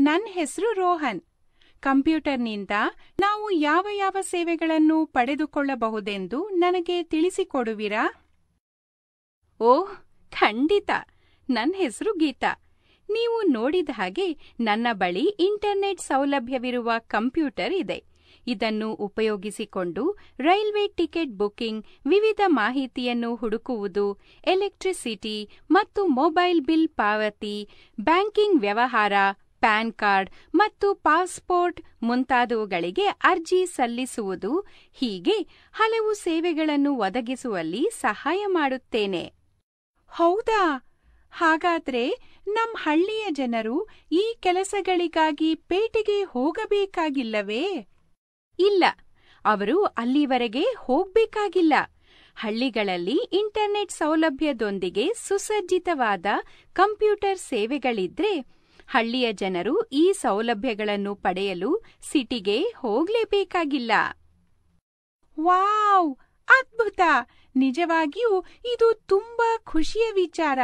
ನನ್ನ ಹೆಸರು ರೋಹನ್. ಕಂಪ್ಯೂಟರ್ನಿಂದ ನಾವು ಯಾವ ಯಾವ ಸೇವೆಗಳನ್ನು ಪಡೆದುಕೊಳ್ಳಬಹುದೆಂದು ನನಗೆ ತಿಳಿಸಿಕೊಡುವಿರಾ? ಓಹ್, ಖಂಡಿತ. ನನ್ನ ಹೆಸರು ಗೀತಾ. ನೀವು ನೋಡಿದ ಹಾಗೆ ನನ್ನ ಬಳಿ ಇಂಟರ್ನೆಟ್ ಸೌಲಭ್ಯವಿರುವ ಕಂಪ್ಯೂಟರ್ ಇದೆ. ಇದನ್ನು ಉಪಯೋಗಿಸಿಕೊಂಡು ರೈಲ್ವೆ ಟಿಕೆಟ್ ಬುಕಿಂಗ್, ವಿವಿಧ ಮಾಹಿತಿಯನ್ನು ಹುಡುಕುವುದು, ಎಲೆಕ್ಟ್ರಿಸಿಟಿ ಮತ್ತು ಮೊಬೈಲ್ ಬಿಲ್ ಪಾವತಿ, ಬ್ಯಾಂಕಿಂಗ್ ವ್ಯವಹಾರ ಪ್ಯಾನ್ ಕಾರ್ಡ್ ಮತ್ತು ಪಾಸ್ಪೋರ್ಟ್ ಮುಂತಾದವುಗಳಿಗೆ ಅರ್ಜಿ ಸಲ್ಲಿಸುವುದು, ಹೀಗೆ ಹಲವು ಸೇವೆಗಳನ್ನು ಒದಗಿಸುವಲ್ಲಿ ಸಹಾಯ ಮಾಡುತ್ತೇನೆ. ಹೌದಾ? ಹಾಗಾದ್ರೆ ನಮ್ ಹಳ್ಳಿಯ ಜನರು ಈ ಕೆಲಸಗಳಿಗಾಗಿ ಪೇಟೆಗೆ ಹೋಗಬೇಕಾಗಿಲ್ಲವೇ? ಇಲ್ಲ, ಅವರು ಅಲ್ಲಿವರೆಗೆ ಹೋಗ್ಬೇಕಾಗಿಲ್ಲ. ಹಳ್ಳಿಗಳಲ್ಲಿ ಇಂಟರ್ನೆಟ್ ಸೌಲಭ್ಯದೊಂದಿಗೆ ಸುಸಜ್ಜಿತವಾದ ಕಂಪ್ಯೂಟರ್ ಸೇವೆಗಳಿದ್ರೆ ಹಳ್ಳಿಯ ಜನರು ಈ ಸೌಲಭ್ಯಗಳನ್ನು ಪಡೆಯಲು ಸಿಟಿಗೆ ಹೋಗ್ಲೇಬೇಕಾಗಿಲ್ಲ. ವಾವ್! ಅದ್ಭುತ! ನಿಜವಾಗಿಯೂ ಇದು ತುಂಬಾ ಖುಷಿಯ ವಿಚಾರ.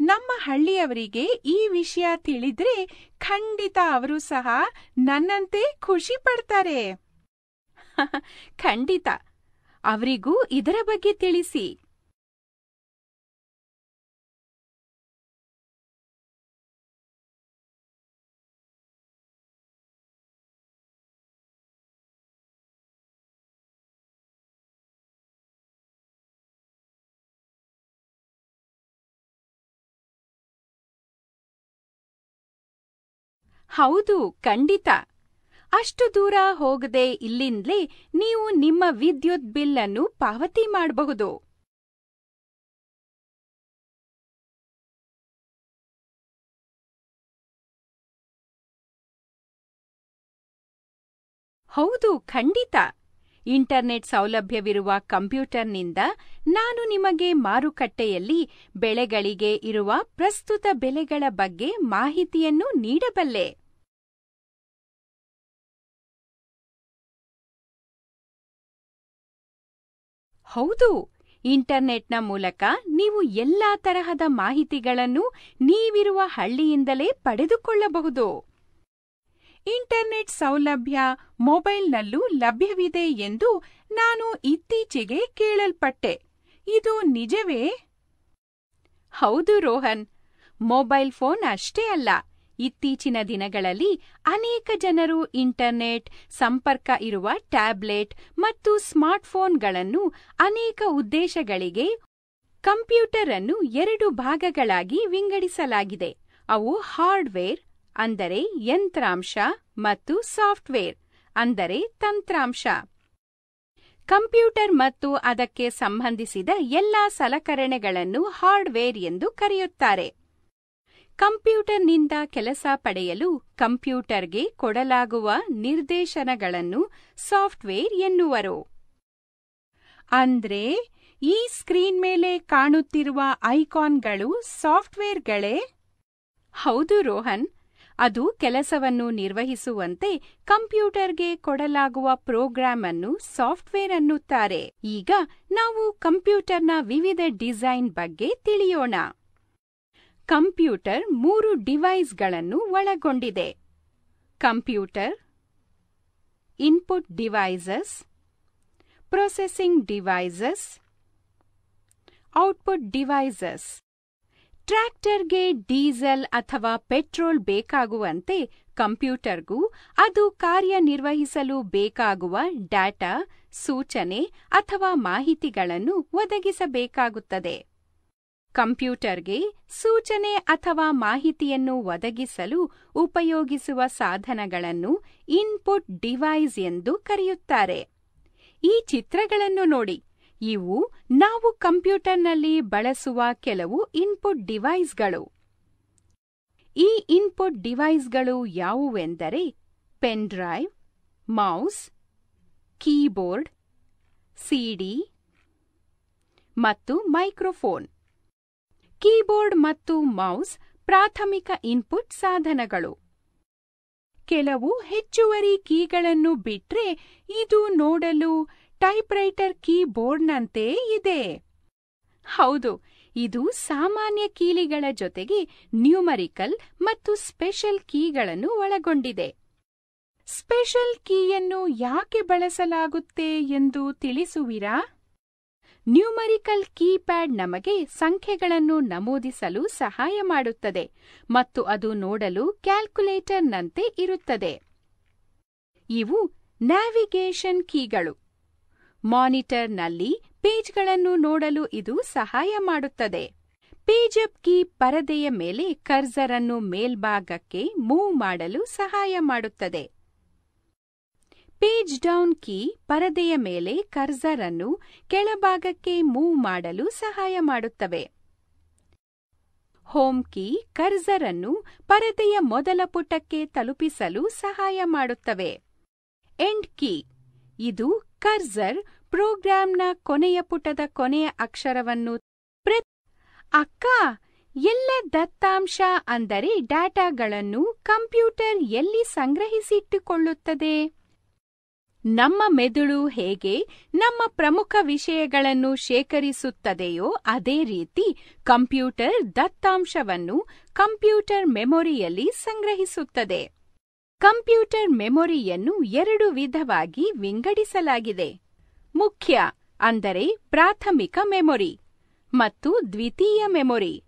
ನಮ್ಮ ಹಳ್ಳಿಯವರಿಗೆ ಈ ವಿಷಯ ತಿಳಿದ್ರೆ ಖಂಡಿತ ಅವರು ಸಹ ನನ್ನಂತೆ ಖುಷಿ ಪಡ್ತಾರೆ. ಖಂಡಿತ. ಅವರಿಗೂ ಇದರ ಬಗ್ಗೆ ತಿಳಿಸಿ. ಹೌದು, ಖಂಡಿತ. ಅಷ್ಟು ದೂರ ಹೋಗದೆ ಇಲ್ಲಿಂದಲೇ ನೀವು ನಿಮ್ಮ ವಿದ್ಯುತ್ ಬಿಲ್ ಅನ್ನು ಪಾವತಿ ಮಾಡಬಹುದು. ಹೌದು, ಖಂಡಿತ. ಇಂಟರ್ನೆಟ್ ಸೌಲಭ್ಯವಿರುವ ಕಂಪ್ಯೂಟರ್ನಿಂದ ನಾನು ನಿಮಗೆ ಮಾರುಕಟ್ಟೆಯಲ್ಲಿ ಬೆಳೆಗಳಿಗೆ ಇರುವ ಪ್ರಸ್ತುತ ಬೆಲೆಗಳ ಬಗ್ಗೆ ಮಾಹಿತಿಯನ್ನು ನೀಡಬಲ್ಲೆ. ಹೌದು, ಇಂಟರ್ನೆಟ್ನ ಮೂಲಕ ನೀವು ಎಲ್ಲಾ ತರಹದ ಮಾಹಿತಿಗಳನ್ನು ನೀವಿರುವ ಹಳ್ಳಿಯಿಂದಲೇ ಪಡೆದುಕೊಳ್ಳಬಹುದು. ಇಂಟರ್ನೆಟ್ ಸೌಲಭ್ಯ ಮೊಬೈಲ್ನಲ್ಲೂ ಲಭ್ಯವಿದೆ ಎಂದು ನಾನು ಇತ್ತೀಚೆಗೆ ಕೇಳಲ್ಪಟ್ಟೆ. ಇದು ನಿಜವೇ? ಹೌದು ರೋಹನ್, ಮೊಬೈಲ್ ಫೋನ್ ಅಷ್ಟೇ ಅಲ್ಲ, ಇತ್ತೀಚಿನ ದಿನಗಳಲ್ಲಿ ಅನೇಕ ಜನರು ಇಂಟರ್ನೆಟ್, ಸಂಪರ್ಕ ಇರುವ ಟ್ಯಾಬ್ಲೆಟ್ ಮತ್ತು ಸ್ಮಾರ್ಟ್ಫೋನ್ಗಳನ್ನು ಅನೇಕ ಉದ್ದೇಶಗಳಿಗೆ ಕಂಪ್ಯೂಟರ್ ಅನ್ನು ಎರಡು ಭಾಗಗಳಾಗಿ ವಿಂಗಡಿಸಲಾಗಿದೆ. ಅವು ಹಾರ್ಡ್ವೇರ್ ಅಂದರೆ ಯಂತ್ರಾಂಶ ಮತ್ತು ಸಾಫ್ಟ್ವೇರ್, ಅಂದರೆ ತಂತ್ರಾಂಶ. ಕಂಪ್ಯೂಟರ್ ಮತ್ತು ಅದಕ್ಕೆ ಸಂಬಂಧಿಸಿದ ಎಲ್ಲಾ ಸಲಕರಣೆಗಳನ್ನು ಹಾರ್ಡ್ವೇರ್ ಎಂದು ಕರೆಯುತ್ತಾರೆ. ಕಂಪ್ಯೂಟರ್ನಿಂದ ಕೆಲಸ ಪಡೆಯಲು ಕಂಪ್ಯೂಟರ್ಗೆ ಕೊಡಲಾಗುವ ನಿರ್ದೇಶನಗಳನ್ನು ಸಾಫ್ಟ್ವೇರ್ ಎನ್ನುವರು. ಅಂದ್ರೆ, ಈ ಸ್ಕ್ರೀನ್ ಮೇಲೆ ಕಾಣುತ್ತಿರುವ ಐಕಾನ್ಗಳು ಸಾಫ್ಟ್ವೇರ್ಗಳೇ? ಹೌದು ರೋಹನ್ ಅದು ಕೆಲಸವನ್ನು ನಿರ್ವಹಿಸುವಂತೆ ಕಂಪ್ಯೂಟರ್ಗೆ ಕೊಡಲಾಗುವ ಪ್ರೋಗ್ರಾಂ ಅನ್ನು ಸಾಫ್ಟ್ವೇರ್ ಅನ್ನುತ್ತಾರೆ ಈಗ ನಾವು ಕಂಪ್ಯೂಟರ್ನ ವಿವಿಧ ಡಿಸೈನ್ ಬಗ್ಗೆ ತಿಳಿಯೋಣ. ಕಂಪ್ಯೂಟರ್ ಮೂರು ಡಿವೈಸ್ಗಳನ್ನು ಒಳಗೊಂಡಿದೆ. Computer, input devices, processing devices, output devices. ಟ್ರ್ಯಾಕ್ಟರ್ಗೆ diesel ಅಥವಾ ಪೆಟ್ರೋಲ್ ಬೇಕಾಗುವಂತೆ ಕಂಪ್ಯೂಟರ್ಗೂ ಅದು ಕಾರ್ಯನಿರ್ವಹಿಸಲು ಬೇಕಾಗುವ ಡಾಟಾ, ಸೂಚನೆ ಅಥವಾ ಮಾಹಿತಿಗಳನ್ನು ಒದಗಿಸಬೇಕಾಗುತ್ತದೆ. ಕಂಪ್ಯೂಟರ್ಗೆ ಸೂಚನೆ ಅಥವಾ ಮಾಹಿತಿಯನ್ನು ಒದಗಿಸಲು ಉಪಯೋಗಿಸುವ ಸಾಧನಗಳನ್ನು ಇನ್ಪುಟ್ ಡಿವೈಸ್ ಎಂದು ಕರೆಯುತ್ತಾರೆ. ಈ ಚಿತ್ರಗಳನ್ನು ನೋಡಿ. ಇವು ನಾವು ಕಂಪ್ಯೂಟರ್ನಲ್ಲಿ ಬಳಸುವ ಕೆಲವು ಇನ್ಪುಟ್ ಡಿವೈಸ್ಗಳು. ಈ ಇನ್ಪುಟ್ ಡಿವೈಸ್ಗಳು ಯಾವುವೆಂದರೆ pen drive, mouse, keyboard, CD ಮತ್ತು ಮೈಕ್ರೋಫೋನ್. ಕೀಬೋರ್ಡ್ ಮತ್ತು ಮೌಸ್ ಪ್ರಾಥಮಿಕ ಇನ್ಪುಟ್ ಸಾಧನಗಳು. ಕೆಲವು ಹೆಚ್ಚುವರಿ ಕೀಗಳನ್ನು ಬಿಟ್ರೆ ಇದು ನೋಡಲು ಟೈಪ್ರೈಟರ್ ಕೀಬೋರ್ಡ್ನಂತೆ ಇದೆ. ಹೌದು, ಇದು ಸಾಮಾನ್ಯ ಕೀಲಿಗಳ ಜೊತೆಗೆ ನ್ಯೂಮರಿಕಲ್ ಮತ್ತು ಸ್ಪೆಷಲ್ ಕೀಗಳನ್ನು ಒಳಗೊಂಡಿದೆ. ಸ್ಪೆಷಲ್ ಕೀಯನ್ನು ಯಾಕೆ ಬಳಸಲಾಗುತ್ತೆ ಎಂದು ತಿಳಿಸುವಿರಾ? ನ್ಯೂಮರಿಕಲ್ ಕೀಪ್ಯಾಡ್ ನಮಗೆ ಸಂಖ್ಯೆಗಳನ್ನು ನಮೂದಿಸಲು ಸಹಾಯ ಮಾಡುತ್ತದೆ ಮತ್ತು ಅದು ನೋಡಲು ಕ್ಯಾಲ್ಕುಲೇಟರ್ನಂತೆ ಇರುತ್ತದೆ. ಇವು ನ್ಯಾವಿಗೇಷನ್ ಕೀಗಳು. ಮಾನಿಟರ್ನಲ್ಲಿ ಪೇಜ್ಗಳನ್ನು ನೋಡಲು ಇದು ಸಹಾಯ ಮಾಡುತ್ತದೆ. ಪೇಜಪ್ ಕೀ ಪರದೆಯ ಮೇಲೆ ಕರ್ಸರ್ ಅನ್ನು ಮೇಲ್ಭಾಗಕ್ಕೆ ಮೂವ್ ಮಾಡಲು ಸಹಾಯ ಮಾಡುತ್ತದೆ. ಪೇಜ್ ಡೌನ್ ಕೀ ಪರದೆಯ ಮೇಲೆ ಕರ್ಸರ್ ಅನ್ನು ಕೆಳಭಾಗಕ್ಕೆ ಮೂವ್ ಮಾಡಲು ಸಹಾಯ ಮಾಡುತ್ತವೆ. ಹೋಮ್ ಕೀ ಕರ್ಸರ್ ಅನ್ನು ಪರದೆಯ ಮೊದಲ ಪುಟಕ್ಕೆ ತಲುಪಿಸಲು ಸಹಾಯ ಮಾಡುತ್ತವೆ. End key. ಇದು ಕರ್ಸರ್ ಪ್ರೋಗ್ರಾಂನ ಕೊನೆಯ ಪುಟದ ಕೊನೆಯ ಅಕ್ಷರವನ್ನು ಪ್ರತ್ ಅಕ್ಕ, ಎಲ್ಲ ದತ್ತಾಂಶ ಅಂದರೆ ಡಾಟಾಗಳನ್ನು ಕಂಪ್ಯೂಟರ್ ಎಲ್ಲಿ ಸಂಗ್ರಹಿಸಿಟ್ಟುಕೊಳ್ಳುತ್ತದೆ? ನಮ್ಮ ಮೆದುಳು ಹೇಗೆ ನಮ್ಮ ಪ್ರಮುಖ ವಿಷಯಗಳನ್ನು ಶೇಖರಿಸುತ್ತದೆಯೋ ಅದೇ ರೀತಿ ಕಂಪ್ಯೂಟರ್ ದತ್ತಾಂಶವನ್ನು ಕಂಪ್ಯೂಟರ್ ಮೆಮೊರಿಯಲ್ಲಿ ಸಂಗ್ರಹಿಸುತ್ತದೆ. ಕಂಪ್ಯೂಟರ್ ಮೆಮೊರಿಯನ್ನು ಎರಡು ವಿಧವಾಗಿ ವಿಂಗಡಿಸಲಾಗಿದೆ. ಮುಖ್ಯ ಅಂದರೆ ಪ್ರಾಥಮಿಕ ಮೆಮೊರಿ ಮತ್ತು ದ್ವಿತೀಯ ಮೆಮೊರಿ.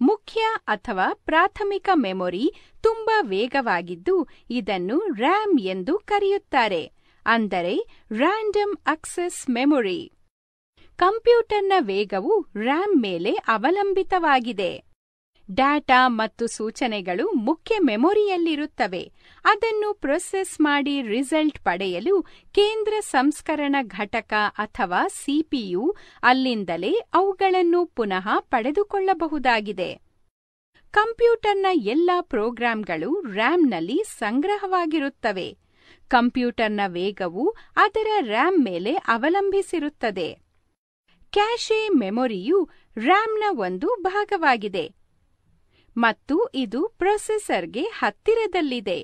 ಮುಖ್ಯ ಅಥವಾ ಪ್ರಾಥಮಿಕ ಮೆಮೊರಿ ತುಂಬಾ ವೇಗವಾಗಿದ್ದು ಇದನ್ನು ರ್ಯಾಮ್ ಎಂದು ಕರೆಯುತ್ತಾರೆ. ಅಂದರೆ ರ್ಯಾಂಡಮ್ ಅಕ್ಸೆಸ್ ಮೆಮೊರಿ. ಕಂಪ್ಯೂಟರ್ನ ವೇಗವು ರ್ಯಾಮ್ ಮೇಲೆ ಅವಲಂಬಿತವಾಗಿದೆ. ಡಾಟಾ ಮತ್ತು ಸೂಚನೆಗಳು ಮುಖ್ಯ ಮೆಮೊರಿಯಲ್ಲಿರುತ್ತವೆ. ಅದನ್ನು ಪ್ರೊಸೆಸ್ ಮಾಡಿ ರಿಸಲ್ಟ್ ಪಡೆಯಲು ಕೇಂದ್ರ ಸಂಸ್ಕರಣ ಘಟಕ ಅಥವಾ ಸಿಪಿಯು ಅಲ್ಲಿಂದಲೇ ಅವುಗಳನ್ನು ಪುನಃ ಪಡೆದುಕೊಳ್ಳಬಹುದಾಗಿದೆ. ಕಂಪ್ಯೂಟರ್ನ ಎಲ್ಲಾ ಪ್ರೋಗ್ರಾಂಗಳು ರ್ಯಾಮ್ನಲ್ಲಿ ಸಂಗ್ರಹವಾಗಿರುತ್ತವೆ. ಕಂಪ್ಯೂಟರ್ನ ವೇಗವು ಅದರ ರ್ಯಾಮ್ ಮೇಲೆ ಅವಲಂಬಿಸಿರುತ್ತದೆ. ಕ್ಯಾಶೆ ಮೆಮೊರಿಯು ರ್ಯಾಮ್ನ ಒಂದು ಭಾಗವಾಗಿದೆ. ಮತ್ತು ಇದು ಪ್ರೊಸೆಸರ್ಗೆ ಹತ್ತಿರದಲ್ಲಿದೆ.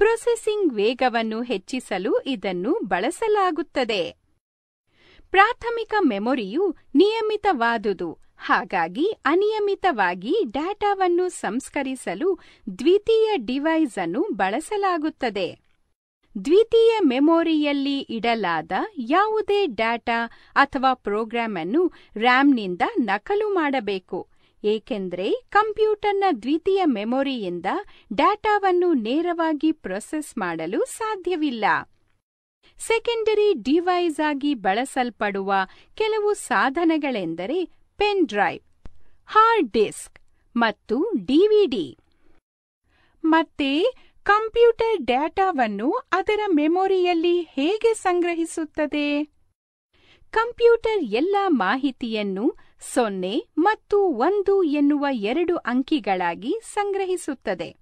ಪ್ರೊಸೆಸಿಂಗ್ ವೇಗವನ್ನು ಹೆಚ್ಚಿಸಲು ಇದನ್ನು ಬಳಸಲಾಗುತ್ತದೆ. ಪ್ರಾಥಮಿಕ ಮೆಮೊರಿಯು ನಿಯಮಿತವಾದುದು, ಹಾಗಾಗಿ ಅನಿಯಮಿತವಾಗಿ ಡಾಟಾವನ್ನು ಸಂಸ್ಕರಿಸಲು ದ್ವಿತೀಯ ಡಿವೈಸ್ ಅನ್ನು ಬಳಸಲಾಗುತ್ತದೆ. ದ್ವಿತೀಯ ಮೆಮೊರಿಯಲ್ಲಿ ಇಡಲಾದ ಯಾವುದೇ ಡಾಟಾ ಅಥವಾ ಪ್ರೋಗ್ರಾಂ ಅನ್ನು ರ್ಯಾಮ್ನಿಂದ ನಕಲು ಮಾಡಬೇಕು. ಏಕೆಂದರೆ ಕಂಪ್ಯೂಟರ್ನ ದ್ವಿತೀಯ ಮೆಮೊರಿಯಿಂದ ಡಾಟಾವನ್ನು ನೇರವಾಗಿ ಪ್ರೊಸೆಸ್ ಮಾಡಲು ಸಾಧ್ಯವಿಲ್ಲ. ಸೆಕೆಂಡರಿ ಡಿವೈಸ್ ಆಗಿ ಬಳಸಲ್ಪಡುವ ಕೆಲವು ಸಾಧನಗಳೆಂದರೆ ಪೆನ್ ಡ್ರೈವ್, ಹಾರ್ಡ್ ಡಿಸ್ಕ್ ಮತ್ತು ಡಿವಿಡಿ ಮತ್ತೆ ಕಂಪ್ಯೂಟರ್ ಡಾಟಾವನ್ನು ಅದರ ಮೆಮೊರಿಯಲ್ಲಿ ಹೇಗೆ ಸಂಗ್ರಹಿಸುತ್ತದೆ? ಕಂಪ್ಯೂಟರ್ ಎಲ್ಲ ಮಾಹಿತಿಯನ್ನು ಸೊನ್ನೆ ಮತ್ತು ಒಂದು ಎನ್ನುವ ಎರಡು ಅಂಕಿಗಳಾಗಿ ಸಂಗ್ರಹಿಸುತ್ತದೆ.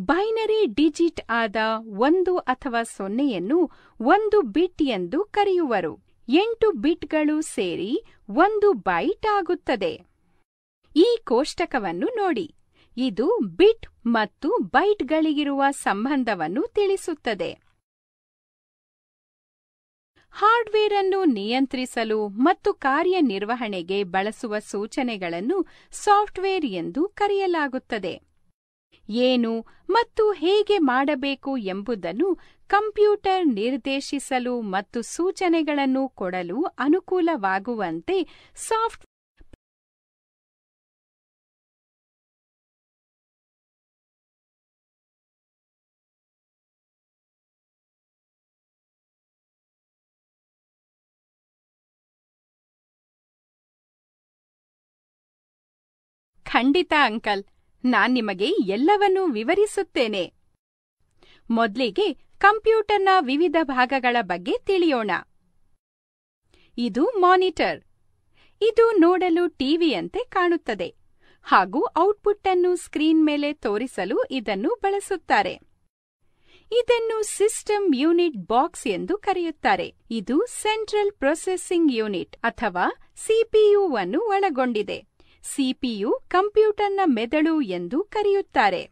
ಬೈನರಿ ಡಿಜಿಟ್ ಆದ ಒಂದು ಅಥವಾ ಸೊನ್ನೆಯನ್ನು ಒಂದು ಬಿಟ್ ಎಂದು ಕರೆಯುವರು. ಎಂಟು ಬಿಟ್ಗಳು ಸೇರಿ ಒಂದು ಬೈಟ್ ಆಗುತ್ತದೆ. ಈ ಕೋಷ್ಟಕವನ್ನು ನೋಡಿ. ಇದು ಬಿಟ್ ಮತ್ತು ಬೈಟ್ಗಳಿಗಿರುವ ಸಂಬಂಧವನ್ನು ತಿಳಿಸುತ್ತದೆ. ಹಾರ್ಡ್ವೇರ್ ಅನ್ನು ನಿಯಂತ್ರಿಸಲು ಮತ್ತು ಕಾರ್ಯನಿರ್ವಹಣೆಗೆ ಬಳಸುವ ಸೂಚನೆಗಳನ್ನು ಸಾಫ್ಟ್ವೇರ್ ಎಂದು ಕರೆಯಲಾಗುತ್ತದೆ. ಏನು ಮತ್ತು ಹೇಗೆ ಮಾಡಬೇಕು ಎಂಬುದನ್ನು ಕಂಪ್ಯೂಟರ್ ನಿರ್ದೇಶಿಸಲು ಮತ್ತು ಸೂಚನೆಗಳನ್ನು ಕೊಡಲು ಅನುಕೂಲವಾಗುವಂತೆ ಸಾಫ್ಟ್ ಖಂಡಿತ, ಅಂಕಲ್. ನಾನ್ ನಿಮಗೆ ಎಲ್ಲವನ್ನೂ ವಿವರಿಸುತ್ತೇನೆ. ಮೊದಲಿಗೆ ಕಂಪ್ಯೂಟರ್ನ ವಿವಿಧ ಭಾಗಗಳ ಬಗ್ಗೆ ತಿಳಿಯೋಣ. ಇದು ಮಾನಿಟರ್. ಇದು ನೋಡಲು ಟಿವಿಯಂತೆ ಕಾಣುತ್ತದೆ. ಹಾಗೂ ಔಟ್ಪುಟ್ ಅನ್ನು ಸ್ಕ್ರೀನ್ ಮೇಲೆ ತೋರಿಸಲು ಇದನ್ನು ಬಳಸುತ್ತಾರೆ. ಇದನ್ನು ಸಿಸ್ಟಮ್ ಯೂನಿಟ್ ಬಾಕ್ಸ್ ಎಂದು ಕರೆಯುತ್ತಾರೆ. ಇದು ಸೆಂಟ್ರಲ್ ಪ್ರೊಸೆಸಿಂಗ್ ಯೂನಿಟ್ ಅಥವಾ ಸಿಪಿಯುವನ್ನು ಒಳಗೊಂಡಿದೆ. ಸಿಪಿಯು ಕಂಪ್ಯೂಟರ್ನ ಮೆದುಳು ಎಂದು ಕರೆಯುತ್ತಾರೆ.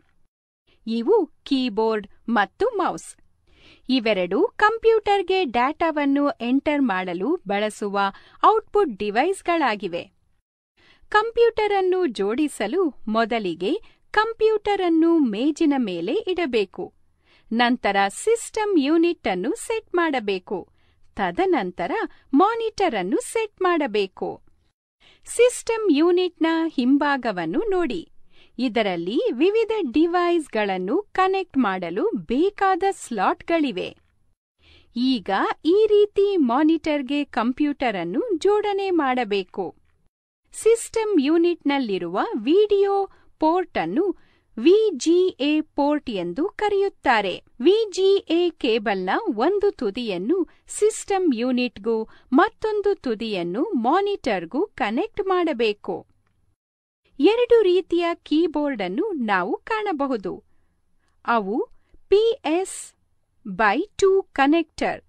ಇವು ಕೀಬೋರ್ಡ್ ಮತ್ತು ಮೌಸ್. ಇವೆರಡು ಕಂಪ್ಯೂಟರ್ಗೆ ಡಾಟಾವನ್ನು ಎಂಟರ್ ಮಾಡಲು ಬಳಸುವ ಔಟ್ಪುಟ್ ಡಿವೈಸ್ಗಳಾಗಿವೆ. ಕಂಪ್ಯೂಟರ್ ಅನ್ನು ಜೋಡಿಸಲು ಮೊದಲಿಗೆ ಕಂಪ್ಯೂಟರ್ ಅನ್ನು ಮೇಜಿನ ಮೇಲೆ ಇಡಬೇಕು. ನಂತರ ಸಿಸ್ಟಮ್ ಯೂನಿಟ್ ಅನ್ನು ಸೆಟ್ ಮಾಡಬೇಕು. ತದನಂತರ ಮಾನಿಟರ್ ಅನ್ನು ಸೆಟ್ ಮಾಡಬೇಕು. ಸಿಸ್ಟಮ್ ಯೂನಿಟ್ನ ಹಿಂಭಾಗವನ್ನು ನೋಡಿ. ಇದರಲ್ಲಿ ವಿವಿಧ ಡಿವೈಸ್ಗಳನ್ನು ಕನೆಕ್ಟ್ ಮಾಡಲು ಬೇಕಾದ ಸ್ಲಾಟ್ಗಳಿವೆ. ಈಗ ಈ ರೀತಿ ಮಾನಿಟರ್ಗೆ ಕಂಪ್ಯೂಟರ್ ಅನ್ನು ಜೋಡಣೆ ಮಾಡಬೇಕು. ಸಿಸ್ಟಮ್ ಯೂನಿಟ್ನಲ್ಲಿರುವ ವಿಡಿಯೋ ಪೋರ್ಟ್ ಅನ್ನು ವಿಜಿಎ ಪೋರ್ಟ್ ಎಂದು ಕರೆಯುತ್ತಾರೆ. ವಿಜಿಎ ಕೇಬಲ್ನ ಒಂದು ತುದಿಯನ್ನು ಸಿಸ್ಟಮ್ ಯೂನಿಟ್ಗೂ ಮತ್ತೊಂದು ತುದಿಯನ್ನು ಮಾನಿಟರ್ಗೂ ಕನೆಕ್ಟ್ ಮಾಡಬೇಕು. ಎರಡು ರೀತಿಯ ಕೀಬೋರ್ಡ್ ಅನ್ನು ನಾವು ಕಾಣಬಹುದು. ಅವು ಪಿಎಸ್ ಬೈ ಟು ಕನೆಕ್ಟರ್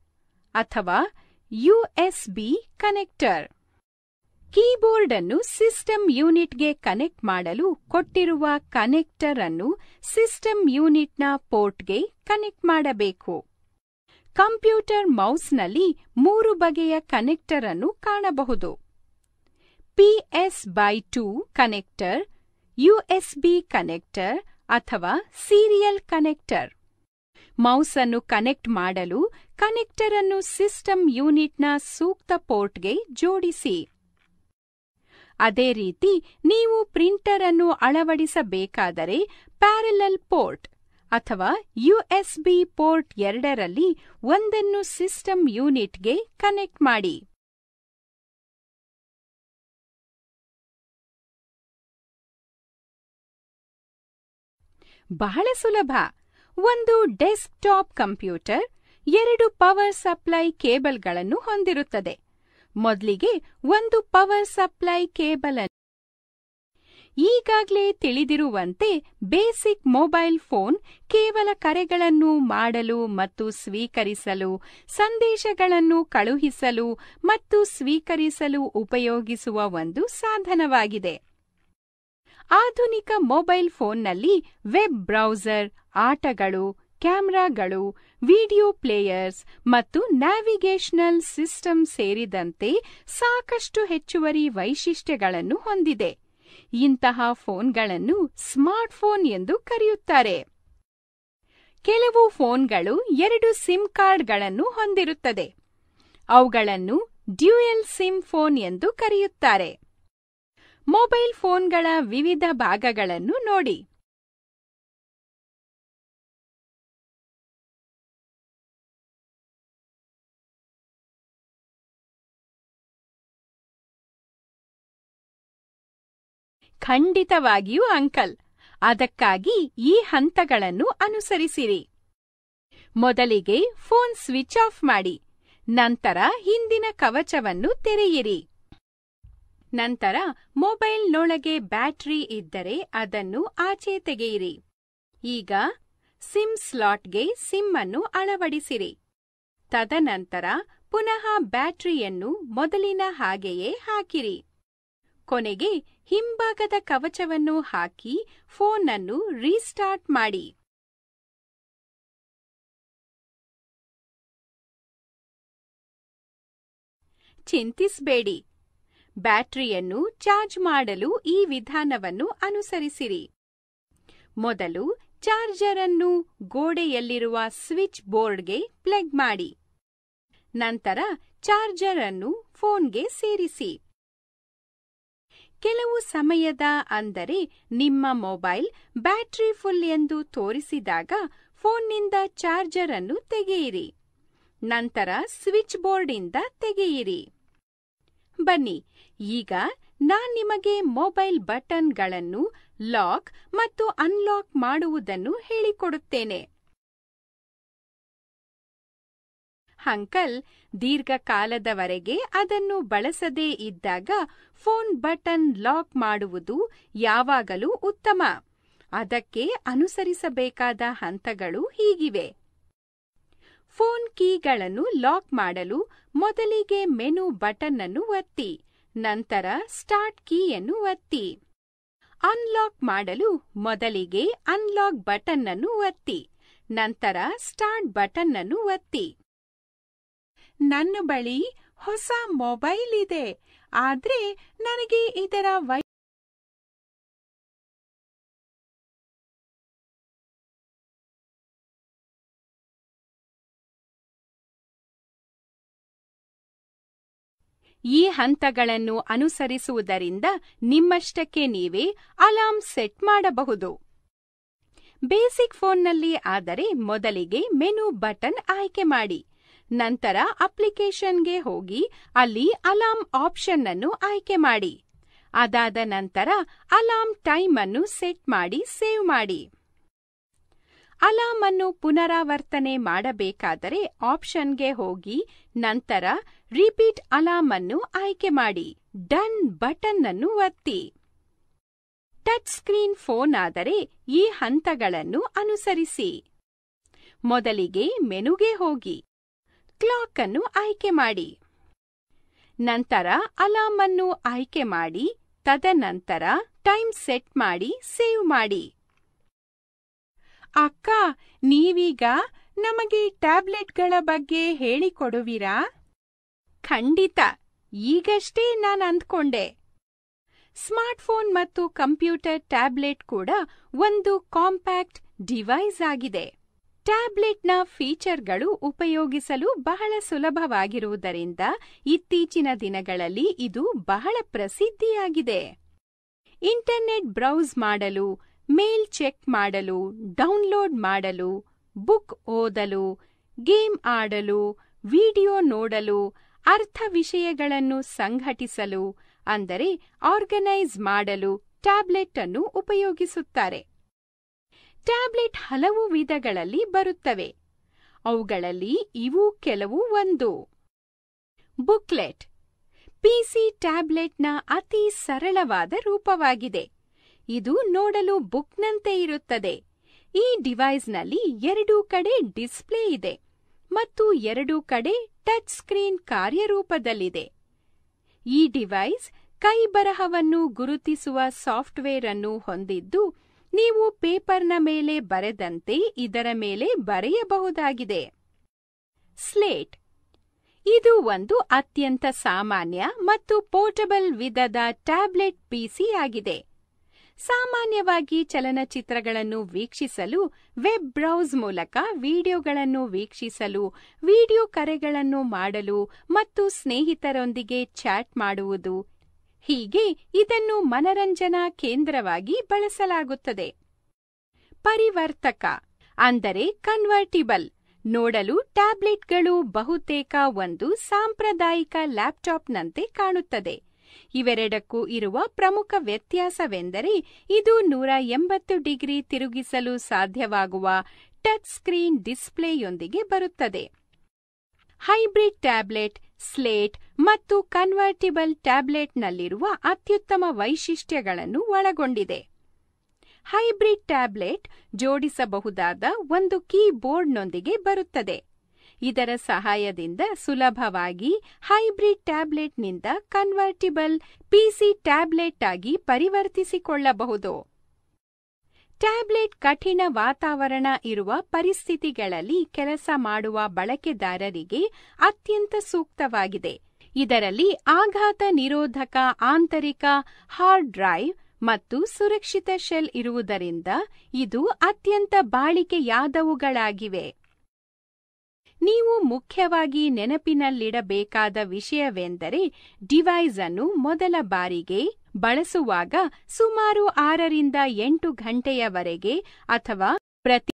ಅಥವಾ ಯುಎಸ್ಬಿ ಕನೆಕ್ಟರ್. ಕೀಬೋರ್ಡ್ ಅನ್ನು ಸಿಸ್ಟಮ್ ಯೂನಿಟ್ಗೆ ಕನೆಕ್ಟ್ ಮಾಡಲು ಕೊಟ್ಟಿರುವ ಕನೆಕ್ಟರ್ ಅನ್ನು ಸಿಸ್ಟಮ್ ಯೂನಿಟ್ನ ಪೋರ್ಟ್ಗೆ ಕನೆಕ್ಟ್ ಮಾಡಬೇಕು. ಕಂಪ್ಯೂಟರ್ ಮೌಸ್ನಲ್ಲಿ ಮೂರು ಬಗೆಯ ಕನೆಕ್ಟರ್ ಅನ್ನು ಕಾಣಬಹುದು. PS by two connector, USB connector ಅಥವಾ ಸೀರಿಯಲ್ ಕನೆಕ್ಟರ್. ಮೌಸ್ ಅನ್ನು ಕನೆಕ್ಟ್ ಮಾಡಲು ಕನೆಕ್ಟರ್ ಅನ್ನು ಸಿಸ್ಟಮ್ ಯೂನಿಟ್ನ ಸೂಕ್ತ ಪೋರ್ಟ್ಗೆ ಜೋಡಿಸಿ. ಅದೇ ರೀತಿ ನೀವು ಪ್ರಿಂಟರ್ ಅನ್ನು ಅಳವಡಿಸಬೇಕಾದರೆ ಪ್ಯಾರಲಲ್ ಪೋರ್ಟ್ ಅಥವಾ ಯುಎಸ್ಬಿ ಪೋರ್ಟ್ ಎರಡರಲ್ಲಿ ಒಂದನ್ನು ಸಿಸ್ಟಮ್ ಯೂನಿಟ್ಗೆ ಕನೆಕ್ಟ್ ಮಾಡಿ. ಬಹಳ ಸುಲಭ. ಒಂದು ಡೆಸ್ಕ್ಟಾಪ್ ಕಂಪ್ಯೂಟರ್ ಎರಡು ಪವರ್ ಸಪ್ಲೈ ಕೇಬಲ್ಗಳನ್ನು ಹೊಂದಿರುತ್ತದೆ. ಮೊದಲಿಗೆ ಒಂದು ಪವರ್ ಸಪ್ಲೈ ಕೇಬಲ್ ಅನ್ನು ಈಗಾಗಲೇ ತಿಳಿದಿರುವಂತೆ ಬೇಸಿಕ್ ಮೊಬೈಲ್ ಫೋನ್ ಕೇವಲ ಕರೆಗಳನ್ನು ಮಾಡಲು ಮತ್ತು ಸ್ವೀಕರಿಸಲು, ಸಂದೇಶಗಳನ್ನು ಕಳುಹಿಸಲು ಮತ್ತು ಸ್ವೀಕರಿಸಲು ಉಪಯೋಗಿಸುವ ಒಂದು ಸಾಧನವಾಗಿದೆ. ಆಧುನಿಕ ಮೊಬೈಲ್ ಫೋನ್ನಲ್ಲಿ ವೆಬ್ ಬ್ರೌಸರ್ ಆಟಗಳು ಕ್ಯಾಮೆರಾಗಳು, ವಿಡಿಯೋ ಪ್ಲೇಯರ್ಸ್ ಮತ್ತು ನ್ಯಾವಿಗೇಷನಲ್ ಸಿಸ್ಟಮ್ ಸೇರಿದಂತೆ ಸಾಕಷ್ಟು ಹೆಚ್ಚುವರಿ ವೈಶಿಷ್ಟ್ಯಗಳನ್ನು ಹೊಂದಿದೆ. ಇಂತಹ ಫೋನ್ಗಳನ್ನು ಸ್ಮಾರ್ಟ್ಫೋನ್ ಎಂದು ಕರೆಯುತ್ತಾರೆ. ಕೆಲವು ಫೋನ್ಗಳು ಎರಡು ಸಿಮ್ ಕಾರ್ಡ್ಗಳನ್ನು ಹೊಂದಿರುತ್ತದೆ. ಅವುಗಳನ್ನು ಡ್ಯೂಯಲ್ ಸಿಮ್ ಫೋನ್ ಎಂದು ಕರೆಯುತ್ತಾರೆ. ಮೊಬೈಲ್ ಫೋನ್ಗಳ ವಿವಿಧ ಭಾಗಗಳನ್ನು ನೋಡಿ. ಖಂಡಿತವಾಗಿಯೂ ಅಂಕಲ್. ಅದಕ್ಕಾಗಿ ಈ ಹಂತಗಳನ್ನು ಅನುಸರಿಸಿರಿ. ಮೊದಲಿಗೆ ಫೋನ್ ಸ್ವಿಚ್ ಆಫ್ ಮಾಡಿ. ನಂತರ ಹಿಂದಿನ ಕವಚವನ್ನು ತೆರೆಯಿರಿ. ನಂತರ ಮೊಬೈಲ್ನೊಳಗೆ ಬ್ಯಾಟರಿ ಇದ್ದರೆ ಅದನ್ನು ಆಚೆ ತೆಗೆಯಿರಿ. ಈಗ ಸಿಮ್ ಸ್ಲಾಟ್ಗೆ ಸಿಮ್ ಅನ್ನು ಅಳವಡಿಸಿರಿ. ತದನಂತರ ಪುನಃ ಬ್ಯಾಟರಿಯನ್ನು ಮೊದಲಿನ ಹಾಗೆಯೇ ಹಾಕಿರಿ. ಕೊನೆಗೆ ಹಿಂಭಾಗದ ಕವಚವನ್ನು ಹಾಕಿ ಫೋನ್ ಅನ್ನು ರೀಸ್ಟಾರ್ಟ್ ಮಾಡಿ. ಚಿಂತಿಸಬೇಡಿ. ಬ್ಯಾಟರಿಯನ್ನು ಚಾರ್ಜ್ ಮಾಡಲು ಈ ವಿಧಾನವನ್ನು ಅನುಸರಿಸಿರಿ. ಮೊದಲು ಚಾರ್ಜರ್ ಅನ್ನು ಗೋಡೆಯಲ್ಲಿರುವ ಸ್ವಿಚ್ ಬೋರ್ಡ್ಗೆ ಪ್ಲಗ್ ಮಾಡಿ. ನಂತರ ಚಾರ್ಜರ್ ಅನ್ನು ಫೋನ್ಗೆ ಸೇರಿಸಿ. ಕೆಲವು ಸಮಯದ ಅಂದರೆ ನಿಮ್ಮ ಮೊಬೈಲ್ ಬ್ಯಾಟರಿ ಫುಲ್ ಎಂದು ತೋರಿಸಿದಾಗ ಫೋನ್ನಿಂದ ಚಾರ್ಜರ್ ಅನ್ನು ತೆಗೆಯಿರಿ. ನಂತರ ಸ್ವಿಚ್ ಬೋರ್ಡಿಂದ ತೆಗೆಯಿರಿ. ಬನ್ನಿ, ಈಗ ನಾನ್ ನಿಮಗೆ ಮೊಬೈಲ್ ಬಟನ್ಗಳನ್ನು ಲಾಕ್ ಮತ್ತು ಅನ್ಲಾಕ್ ಮಾಡುವುದನ್ನು ಹೇಳಿಕೊಡುತ್ತೇನೆ. ಅಂಕಲ್ ದೀರ್ಘಕಾಲದವರೆಗೆ ಅದನ್ನು ಬಳಸದೇ ಇದ್ದಾಗ ಫೋನ್ ಬಟನ್ ಲಾಕ್ ಮಾಡುವುದು ಯಾವಾಗಲೂ ಉತ್ತಮ. ಅದಕ್ಕೆ ಅನುಸರಿಸಬೇಕಾದ ಹಂತಗಳು ಹೀಗಿವೆ. ಫೋನ್ ಕೀಗಳನ್ನು ಲಾಕ್ ಮಾಡಲು ಮೊದಲಿಗೆ ಮೆನು ಬಟನ್ ಅನ್ನು ಒತ್ತಿ, ನಂತರ ಸ್ಟಾರ್ಟ್ ಕೀಯನ್ನು ಒತ್ತಿ. ಅನ್ಲಾಕ್ ಮಾಡಲು ಮೊದಲಿಗೆ ಅನ್ಲಾಕ್ ಬಟನ್ ಅನ್ನು ಒತ್ತಿ, ನಂತರ ಸ್ಟಾರ್ಟ್ ಬಟನ್ ಅನ್ನು ಒತ್ತಿ. ನನ್ನ ಬಳಿ ಹೊಸ ಮೊಬೈಲ್ ಇದೆ. ಆದ್ರೆ ನನಗೆ ಇದರ ವೈ ಈ ಹಂತಗಳನ್ನು ಅನುಸರಿಸುವುದರಿಂದ ನಿಮ್ಮಷ್ಟಕ್ಕೆ ನೀವೇ ಅಲಾರ್ಮ್ ಸೆಟ್ ಮಾಡಬಹುದು. ಬೇಸಿಕ್ ಫೋನ್ನಲ್ಲಿ ಆದರೆ ಮೊದಲಿಗೆ ಮೆನು ಬಟನ್ ಆಯ್ಕೆ ಮಾಡಿ. ನಂತರ ಅಪ್ಲಿಕೇಶನ್ಗೆ ಹೋಗಿ ಅಲ್ಲಿ ಅಲಾರ್ಮ್ ಆಪ್ಷನ್ ಅನ್ನು ಆಯ್ಕೆ ಮಾಡಿ. ಅದಾದ ನಂತರ ಅಲಾರ್ಮ್ ಟೈಮ್ ಅನ್ನು ಸೆಟ್ ಮಾಡಿ ಸೇವ್ ಮಾಡಿ. ಅಲಾರ್ಮ್ ಅನ್ನು ಪುನರಾವರ್ತನೆ ಮಾಡಬೇಕಾದರೆ ಆಪ್ಷನ್ಗೆ ಹೋಗಿ ನಂತರ ರಿಪೀಟ್ ಅಲಾರ್ಮ್ ಅನ್ನು ಆಯ್ಕೆ ಮಾಡಿ. ಡನ್ ಬಟನ್ ಅನ್ನು ಒತ್ತಿ. ಟಚ್ ಸ್ಕ್ರೀನ್ ಫೋನ್ ಆದರೆ ಈ ಹಂತಗಳನ್ನು ಅನುಸರಿಸಿ. ಮೊದಲಿಗೆ ಮೆನುಗೆ ಹೋಗಿ. ಕ್ಲಾಕ್ ಅನ್ನು ಆಯ್ಕೆ ಮಾಡಿ. ನಂತರ ಅಲಾರ್ಮ್ ಅನ್ನು ಆಯ್ಕೆ ಮಾಡಿ, ತದನಂತರ ಟೈಮ್ ಸೆಟ್ ಮಾಡಿ, ಸೇವ್ ಮಾಡಿ. ಅಕ್ಕ, ನೀವೀಗ ನಮಗೆ ಟ್ಯಾಬ್ಲೆಟ್ಗಳ ಬಗ್ಗೆ ಹೇಳಿಕೊಡುವಿರಾ? ಖಂಡಿತ. ಈಗಷ್ಟೇ ನಾನು ಅಂದ್ಕೊಂಡೆ. ಸ್ಮಾರ್ಟ್ಫೋನ್ ಮತ್ತು ಕಂಪ್ಯೂಟರ್ ಟ್ಯಾಬ್ಲೆಟ್ ಕೂಡ ಒಂದು ಕಾಂಪ್ಯಾಕ್ಟ್ ಡಿವೈಸ್ ಆಗಿದೆ. ಟ್ಯಾಬ್ಲೆಟ್ನ ಫೀಚರ್ಗಳು ಉಪಯೋಗಿಸಲು ಬಹಳ ಸುಲಭವಾಗಿರುವುದರಿಂದ ಇತ್ತೀಚಿನ ದಿನಗಳಲ್ಲಿ ಇದು ಬಹಳ ಪ್ರಸಿದ್ಧಿಯಾಗಿದೆ. ಇಂಟರ್ನೆಟ್ ಬ್ರೌಸ್ ಮಾಡಲು, ಮೇಲ್ ಚೆಕ್ ಮಾಡಲು, ಡೌನ್ಲೋಡ್ ಮಾಡಲು, ಬುಕ್ ಓದಲು, ಗೇಮ್ ಆಡಲು, ವಿಡಿಯೋ ನೋಡಲು, ಅರ್ಥ ವಿಷಯಗಳನ್ನು ಸಂಘಟಿಸಲು, ಅಂದರೆ ಆರ್ಗನೈಸ್ ಮಾಡಲು ಟ್ಯಾಬ್ಲೆಟ್ ಅನ್ನು ಉಪಯೋಗಿಸುತ್ತಾರೆ. ಟ್ಯಾಬ್ಲೆಟ್ ಹಲವು ವಿಧಗಳಲ್ಲಿ ಬರುತ್ತವೆ. ಅವುಗಳಲ್ಲಿ ಇವು ಕೆಲವು ಒಂದು. ಬುಕ್ಲೆಟ್. ಪಿಸಿ ಟ್ಯಾಬ್ಲೆಟ್ನ ಅತಿ ಸರಳವಾದ ರೂಪವಾಗಿದೆ. ಇದು ನೋಡಲು ಬುಕ್ನಂತೆ ಇರುತ್ತದೆ. ಈ ಡಿವೈಸ್ನಲ್ಲಿ ಎರಡೂ ಕಡೆ ಡಿಸ್ಪ್ಲೇ ಇದೆ ಮತ್ತು ಎರಡೂ ಕಡೆ ಟಚ್ ಸ್ಕ್ರೀನ್ ಕಾರ್ಯರೂಪದಲ್ಲಿದೆ. ಈ ಡಿವೈಸ್ ಕೈ ಬರಹವನ್ನು ಗುರುತಿಸುವ ಸಾಫ್ಟ್ವೇರ್ ಅನ್ನು ಹೊಂದಿದ್ದು ನೀವು ಪೇಪರ್ನ ಮೇಲೆ ಬರೆದಂತೆ ಇದರ ಮೇಲೆ ಬರೆಯಬಹುದಾಗಿದೆ. ಸ್ಲೇಟ್ ಇದು ಒಂದು ಅತ್ಯಂತ ಸಾಮಾನ್ಯ ಮತ್ತು ಪೋರ್ಟಬಲ್ ವಿಧದ ಟ್ಯಾಬ್ಲೆಟ್ ಪಿಸಿ ಆಗಿದೆ. ಸಾಮಾನ್ಯವಾಗಿ ಚಲನಚಿತ್ರಗಳನ್ನು ವೀಕ್ಷಿಸಲು ವೆಬ್ ಬ್ರೌಸ್ ಮೂಲಕ ವಿಡಿಯೋಗಳನ್ನು ವೀಕ್ಷಿಸಲು, ವಿಡಿಯೋ ಕರೆಗಳನ್ನು ಮಾಡಲು ಮತ್ತು ಸ್ನೇಹಿತರೊಂದಿಗೆ ಚಾಟ್ ಮಾಡುವುದು ಹೀಗೆ ಇದನ್ನು ಮನರಂಜನಾ ಕೇಂದ್ರವಾಗಿ ಬಳಸಲಾಗುತ್ತದೆ. ಪರಿವರ್ತಕ, ಅಂದರೆ ಕನ್ವರ್ಟಿಬಲ್ ನೋಡಲು ಟ್ಯಾಬ್ಲೆಟ್ಗಳು ಬಹುತೇಕ ಒಂದು ಸಾಂಪ್ರದಾಯಿಕ ಲ್ಯಾಪ್ಟಾಪ್ನಂತೆ ಕಾಣುತ್ತದೆ. ಇವೆರಡಕ್ಕೂ ಇರುವ ಪ್ರಮುಖ ವ್ಯತ್ಯಾಸವೆಂದರೆ ಇದು ನೂರ ಎಂಬತ್ತು ಡಿಗ್ರಿ ತಿರುಗಿಸಲು ಸಾಧ್ಯವಾಗುವ ಟಚ್ ಸ್ಕ್ರೀನ್ ಡಿಸ್ಪ್ಲೇಯೊಂದಿಗೆ ಬರುತ್ತದೆ. ಹೈಬ್ರಿಡ್ ಟ್ಯಾಬ್ಲೆಟ್ ಸ್ಲೇಟ್ ಮತ್ತು ಕನ್ವರ್ಟಿಬಲ್ ಟ್ಯಾಬ್ಲೆಟ್ನಲ್ಲಿರುವ ಅತ್ಯುತ್ತಮ ವೈಶಿಷ್ಟ್ಯಗಳನ್ನು ಒಳಗೊಂಡಿದೆ. ಹೈಬ್ರಿಡ್ ಟ್ಯಾಬ್ಲೆಟ್ ಜೋಡಿಸಬಹುದಾದ ಒಂದು ಕೀಬೋರ್ಡ್ನೊಂದಿಗೆ ಬರುತ್ತದೆ. ಇದರ ಸಹಾಯದಿಂದ ಸುಲಭವಾಗಿ ಹೈಬ್ರಿಡ್ ಟ್ಯಾಬ್ಲೆಟ್ನಿಂದ ಕನ್ವರ್ಟಿಬಲ್ ಪಿಸಿ ಟ್ಯಾಬ್ಲೆಟ್ ಆಗಿ ಪರಿವರ್ತಿಸಿಕೊಳ್ಳಬಹುದು. ಟ್ಯಾಬ್ಲೆಟ್ ಕಠಿಣ ವಾತಾವರಣ ಇರುವ ಪರಿಸ್ಥಿತಿಗಳಲ್ಲಿ ಕೆಲಸ ಮಾಡುವ ಬಳಕೆದಾರರಿಗೆ ಅತ್ಯಂತ ಸೂಕ್ತವಾಗಿದೆ. ಇದರಲ್ಲಿ ಆಘಾತ ನಿರೋಧಕ ಆಂತರಿಕ ಹಾರ್ಡ್ ಡ್ರೈವ್ ಮತ್ತು ಸುರಕ್ಷಿತ ಶೆಲ್ ಇರುವುದರಿಂದ ಇದು ಅತ್ಯಂತ ಬಾಳಿಕೆಯಾದವುಗಳಾಗಿವೆ. ನೀವು ಮುಖ್ಯವಾಗಿ ನೆನಪಿನಲ್ಲಿಡಬೇಕಾದ ವಿಷಯವೆಂದರೆ ಡಿವೈಸ್ ಅನ್ನು ಮೊದಲ ಬಾರಿಗೆ ಬಳಸುವಾಗ ಸುಮಾರು ಆರರಿಂದ ಎಂಟು ಗಂಟೆಯವರೆಗೆ ಅಥವಾ ಪ್ರತಿ